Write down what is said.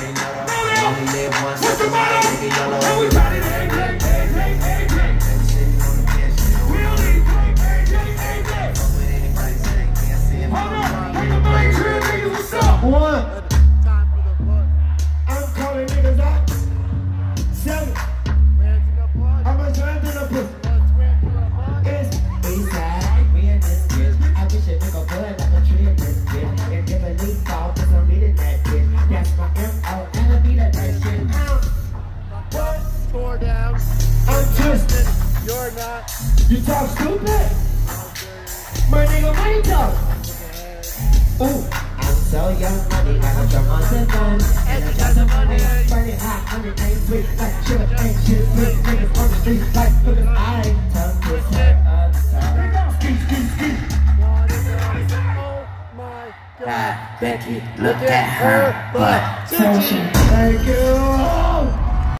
already only live once, so. What? Tore down. I'm twisted. You're not. You talk stupid? My nigga money talk. Ooh, I'm so young, money, got a drum on the gun. And I got the money. burning hot, honey ain't sweet like sugar ain't shit. Sweet niggas on the street like hookers. I ain't Tough to set up top. ski, ski, ski. Oh my god. Ah, Becky, look at her butt. Thank you.